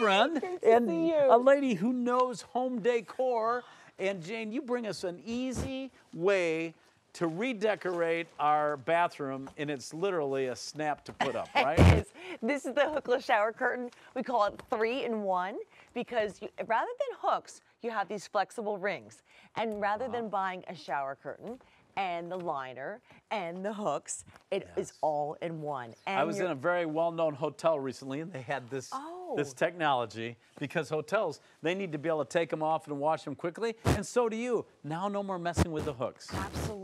friend and a lady who knows home decor. And Jane, you bring us an easy way to redecorate our bathroom, and it's literally a snap to put up, right? This is the hookless shower curtain. We call it three in one because you, rather than hooks, you have these flexible rings. And rather than Uh-huh. buying a shower curtain and the liner and the hooks, it is Yes. all in one. And I was in a very well-known hotel recently, and they had this oh. this Oh. technology because hotels they need to be able to take them off and wash them quickly, and so do you. Now, no more messing with the hooks. Absolutely.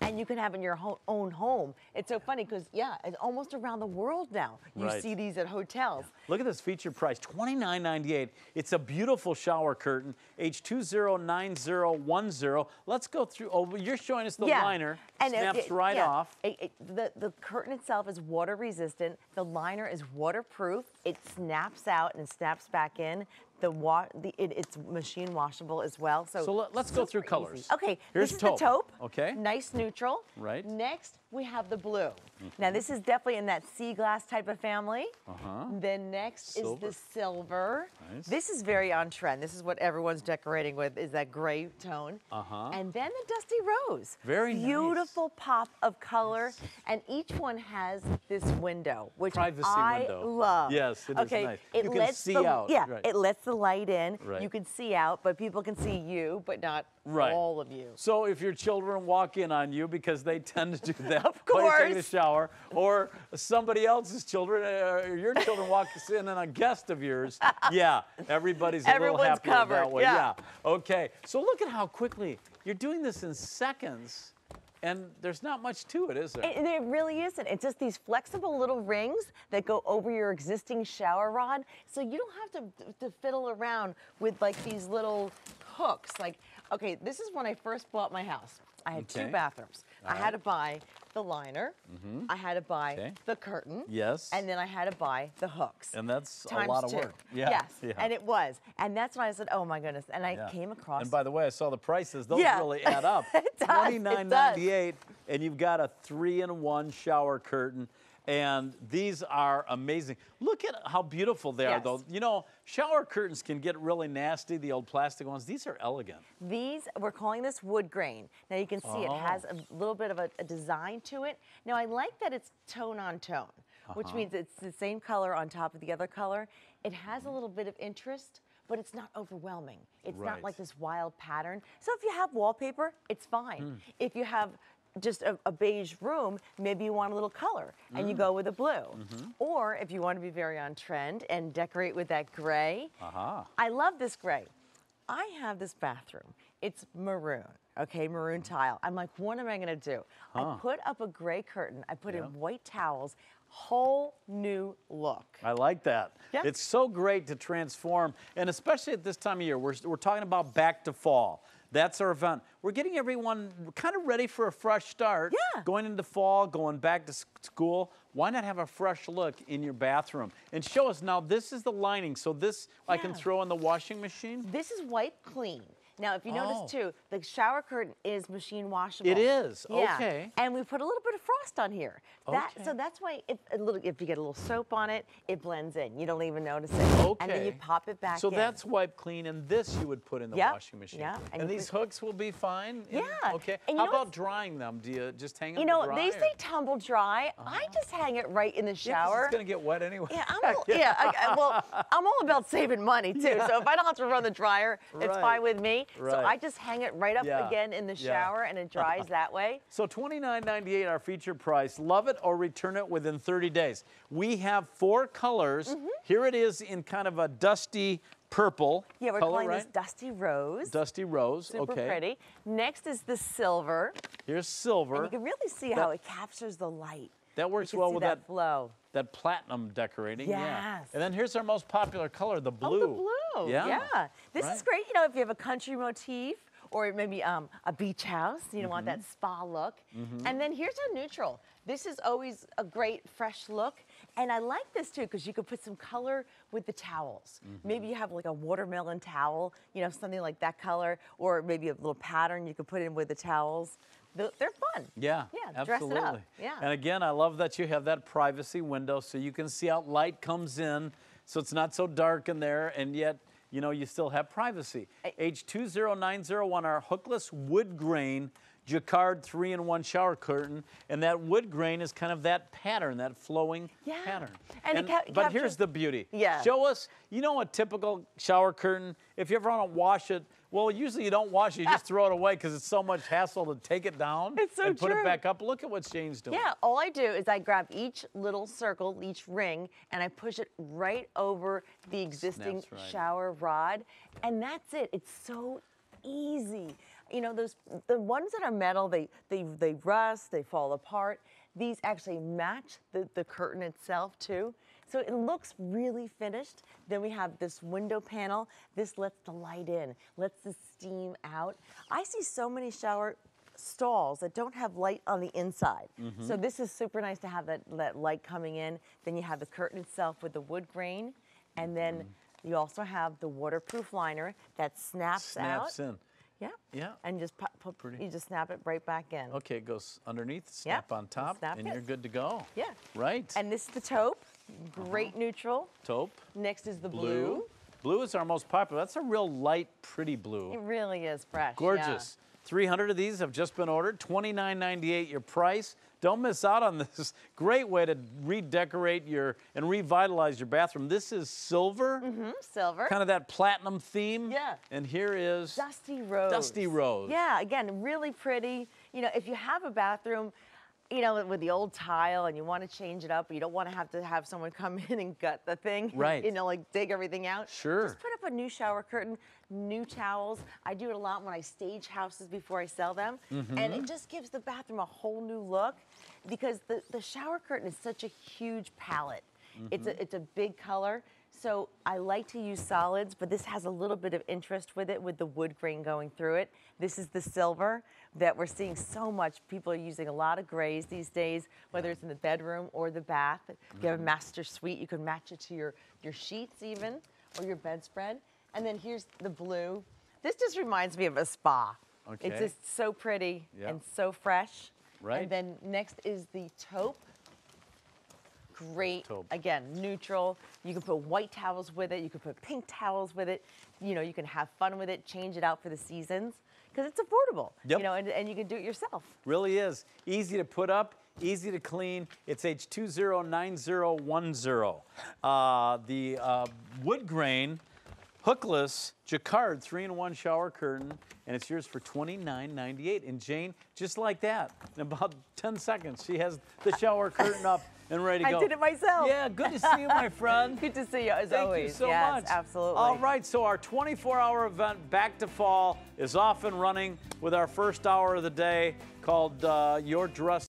And you can have in your ho- own home. It's so funny because, yeah, it's almost around the world now. You Right. see these at hotels. Look at this feature price, $29.98. It's a beautiful shower curtain, H209010. Let's go through. Oh, you're showing us the liner. And it- snaps it- right yeah. off. It- it- the, the curtain itself is water resistant. The liner is waterproof. It snaps out and snaps back in. The, wa- the it, it's machine washable as well. So, So let- let's go through colors. easy. Okay, Here's this is taupe. the taupe. Okay. Nice neutral. Right. Next, we have the blue. Now, this is definitely in that sea glass type of family. Uh-huh. Then next Silver. is the silver. Nice. This is very on trend. This is what everyone's decorating with is that gray tone. Uh-huh. And then the dusty rose. Very nice. Beautiful pop of color. And each one has this window, which Privacy I window. love. Yes, it is okay, nice. It You can lets see the, out, Yeah, right. it lets the light in. Right. You can see out, but people can see you, but not Right. all of you. So if your children walk in on you because they tend to do that Of while you're taking a shower, or somebody else's children, uh, or your children walks in and a guest of yours, yeah, everybody's a little Everyone's happier that way. yeah. Okay. So look at how quickly you're doing this in seconds, and there's not much to it, is there? It, it really isn't. It's just these flexible little rings that go over your existing shower rod. So you don't have to, to fiddle around with like these little hooks. Like, okay, this is when I first bought my house. I had Okay. two bathrooms. I had to buy the liner. Mm-hmm. I had to buy. Okay. the curtain. Yes. And then I had to buy the hooks. And that's a lot of two. work. Yeah, Yes. yeah. And it was. And that's when I said, oh my goodness. And I Yeah. came across. And by the way, I saw the prices. Those Yeah. really add up. It does, it does. $29.98, and you've got a three-in-one shower curtain. And these are amazing. Look at how beautiful they are, though. You know, shower curtains can get really nasty, the old plastic ones. These are elegant. These, we're calling this wood grain. Now you can see it has Oh. a little bit of a, a design to it. Now I like that it's tone on tone, which Uh-huh. means it's the same color on top of the other color. It has a little bit of interest, but it's not overwhelming. It's Right. not like this wild pattern. So if you have wallpaper, it's fine. Hmm. If you have just a, a beige room, maybe you want a little color and you Hmm. go with a blue. Mm-hmm. Or if you want to be very on trend and decorate with that gray, Aha. I love this gray. I have this bathroom. It's maroon, okay, maroon tile. I'm like, what am I gonna do? Huh. I put up a gray curtain. I put Yeah. in white towels. Whole new look. I like that. Yeah. It's so great to transform, and especially at this time of year, we're, we're talking about back to fall. That's our event. We're getting everyone kind of ready for a fresh start. Yeah. Going into fall, going back to school. Why not have a fresh look in your bathroom? And show us now, this is the lining. So this I can throw in the washing machine? This is wipe clean. Now, if you Oh. notice too, the shower curtain is machine washable. It is, Yeah. okay. And we put a little bit of frost on here. That, Okay. So that's why if, a little, if you get a little soap on it, it blends in. You don't even notice it. Okay. And then you pop it back So in. that's wipe clean, and this you would put in the Yep, washing machine. yeah, And, and these put- hooks will be fine? in- Yeah, Okay. and How about drying them? Do you just hang them You to know, dry, they say tumble dry. I uh-huh. just hang it right in the Yeah, shower. It's gonna get wet anyway. Yeah, I'm all, yeah. I, I- well, I'm all about saving money too. Yeah. So if I don't have to run the dryer, it's Right. fine with me. So I just hang it right up Yeah. again in the Yeah. shower, and it dries that way. So $29.98 our feature price. Love it or return it within 30 days. We have four colors. Mm-hmm. Here it is in kind of a dusty purple Yeah, we're color, calling right? this dusty rose. Dusty rose. Super okay. pretty. Next is the silver. Here's And silver. you can really see That- how it captures the light. That works well with that, that, flow. that platinum decorating. Yeah. Yes. And then here's our most popular color, the blue. Oh, the blue. Yeah. This Right. is great. You know, if you have a country motif or maybe um, a beach house, you don't want Mm-hmm. that spa look. And then here's a neutral. This is always a great fresh look. And I like this too because you could put some color with the towels. Mm-hmm. Maybe you have like a watermelon towel, you know, something like that color, or maybe a little pattern you could put in with the towels. They're fun. Yeah, Yeah, absolutely. Yeah. And again, I love that you have that privacy window so you can see how light comes in so it's not so dark in there, and yet you know you still have privacy. H20901, our hookless wood grain jacquard three-in-one shower curtain, and that wood grain is kind of that pattern, that flowing Yeah. pattern. And it but here's the beauty. Yeah. Show us, you know, a typical shower curtain. If you ever want to wash it, well, usually you don't wash it, you just throw it away because it's so much hassle to take it down It's so and put it back up. Look at what Shane's doing. Yeah, all I do is I grab each little circle, each ring, and I push it right over the existing right. shower rod, and that's it. It's so easy. You know, those the ones that are metal, they they they rust, they fall apart. These actually match the, the curtain itself too. So it looks really finished. Then we have this window panel. This lets the light in, lets the steam out. I see so many shower stalls that don't have light on the inside. Mm-hmm. So this is super nice to have that, that light coming in. Then you have the curtain itself with the wood grain. And then mm-hmm. you also have the waterproof liner that snaps, Snaps out. in. Yeah. Yeah. And just pop, pop, you just snap it right back in. Okay, it goes underneath, snap on top, snap and it. you're good to go. Yeah. Right. And this is the taupe, great neutral. taupe, Next is the blue. blue. Blue is our most popular. That's a real light, pretty blue. It really is fresh. yeah. Gorgeous. 300 of these have just been ordered. $29.98 your price. Don't miss out on this great way to redecorate your and revitalize your bathroom. This is silver, Mm -hmm, Silver. kind of that platinum theme. Yeah. And here is Dusty rose. Dusty rose. Yeah, again, really pretty. You know, if you have a bathroom, you know, with the old tile and you want to change it up, but you don't want to have to have someone come in and gut the thing. Right. You know, like dig everything out. Sure. Just put up a new shower curtain, new towels. I do it a lot when I stage houses before I sell them. Mm-hmm. And it just gives the bathroom a whole new look because the, the shower curtain is such a huge palette. It's, Mm-hmm. a, it's a big color. So I like to use solids, but this has a little bit of interest with it with the wood grain going through it. This is the silver that we're seeing so much. People are using a lot of grays these days, whether it's in the bedroom or the bath. If you Mm-hmm. have a master suite, you can match it to your, your sheets even or your bedspread. And then here's the blue. This just reminds me of a spa. Okay. It's just so pretty Yep. and so fresh. Right. And then next is the taupe great. Taupe. Again, neutral. You can put white towels with it. You can put pink towels with it. You know, you can have fun with it, change it out for the seasons because it's affordable. Yep. You know, and, and you can do it yourself. Really is. Easy to put up, easy to clean. It's H209010. Uh, the uh, wood grain, hookless, jacquard three-in-one shower curtain, and it's yours for $29.98. And Jane, just like that, in about 10 seconds, she has the shower curtain up and ready to go. I did it myself. Yeah, good to see you, my friend. Good to see you as Thank always. you so yes, much. absolutely. All right, so our 24-hour event, Back to Fall, is off and running with our first hour of the day called uh, Your Dress